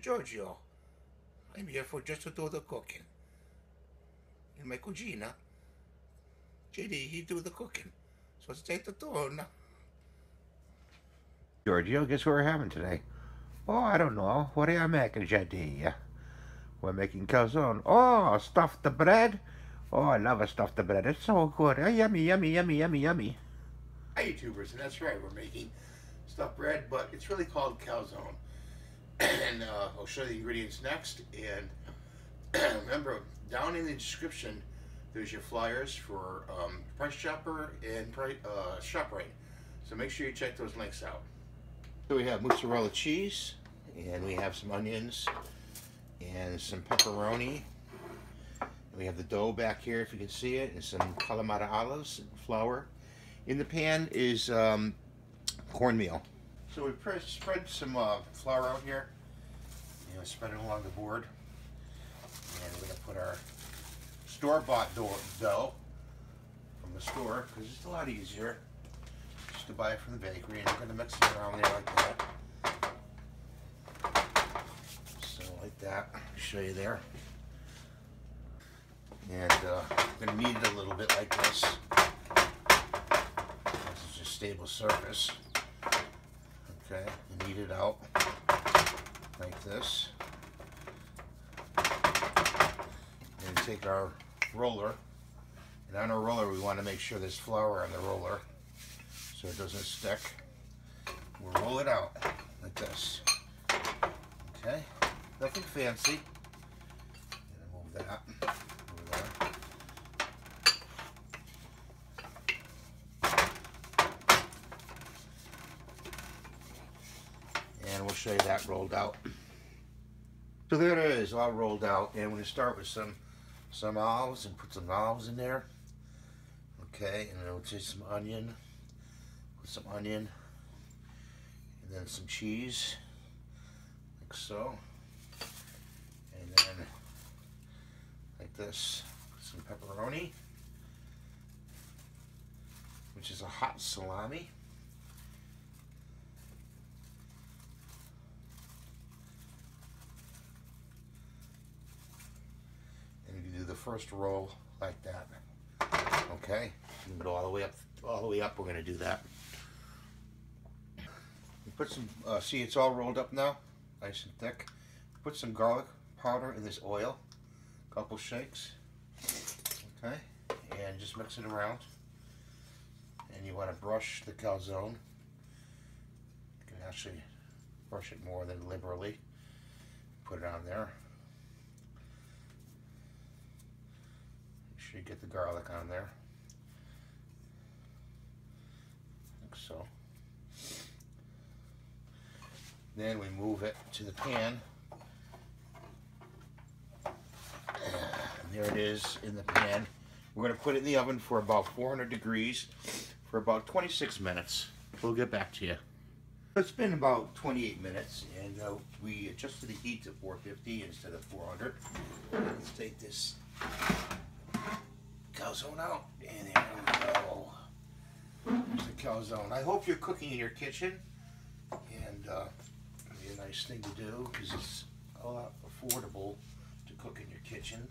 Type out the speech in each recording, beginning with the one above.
Giorgio. I'm here for just to do the cooking. And my cugina, JD, he do the cooking. So let's take the turn. Giorgio, guess what we're having today? Oh, I don't know. What are you making, JD? We're making calzone. Oh, stuffed the bread. Oh, I love a stuffed bread. It's so good. Oh, yummy, yummy, yummy, yummy, yummy. Hi, YouTubers, and that's right, we're making stuffed bread, but it's really called calzone. And uh, I'll show you the ingredients next. And remember, down in the description, there's your flyers for um, Price Chopper and Pri uh, ShopRite. So make sure you check those links out. So we have mozzarella cheese, and we have some onions, and some pepperoni. And we have the dough back here, if you can see it, and some Kalamata olives, and flour. In the pan is um, cornmeal. So we spread some uh, flour out here. You know, spread it along the board. And we're going to put our store-bought dough from the store, because it's a lot easier just to buy it from the bakery. And we're going to mix it around there like that. So like that. I'll show you there. And uh, I'm going to knead it a little bit like this. This is just stable surface. Okay, knead it out like this. And take our roller, and on our roller we want to make sure there's flour on the roller so it doesn't stick. We'll roll it out like this. Okay, nothing fancy. move that over there. And we'll show you that rolled out. So there it is, all rolled out. And we're to start with some some olives and put some olives in there. Okay, and then we'll take some onion, put some onion, and then some cheese, like so. And then, like this, some pepperoni, which is a hot salami. First roll like that. Okay, go all the way up, all the way up. We're going to do that. Put some. Uh, see, it's all rolled up now, nice and thick. Put some garlic powder in this oil. Couple shakes. Okay, and just mix it around. And you want to brush the calzone. You can actually brush it more than liberally. Put it on there. Sure you get the garlic on there. Like so. Then we move it to the pan. And there it is in the pan. We're going to put it in the oven for about 400 degrees for about 26 minutes. We'll get back to you. It's been about 28 minutes and uh, we adjusted the heat to 450 instead of 400. Let's take this calzone out. And there we go. There's the calzone. I hope you're cooking in your kitchen. And uh, be a nice thing to do because it's a lot affordable to cook in your kitchen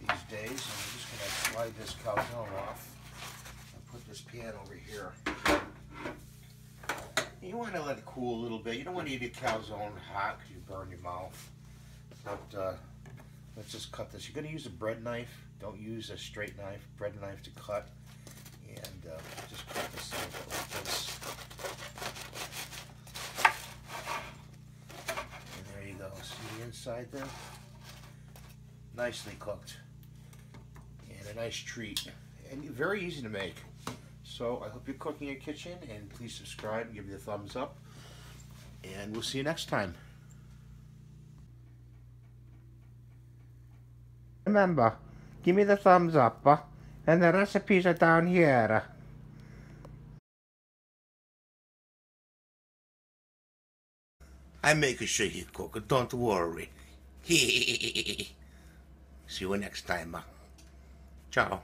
these days. And I'm just going to slide this calzone off and put this pan over here. You want to let it cool a little bit. You don't want to eat a calzone hot because you burn your mouth. But uh, let's just cut this. You're going to use a bread knife don't use a straight knife, bread knife to cut. And uh, just cut this like this. And there you go. See the inside there? Nicely cooked. And a nice treat. And very easy to make. So I hope you're cooking in your kitchen and please subscribe, and give me the thumbs up. And we'll see you next time. Remember, give me the thumbs up, and the recipes are down here. I make sure you cook, don't worry. See you next time. Ciao.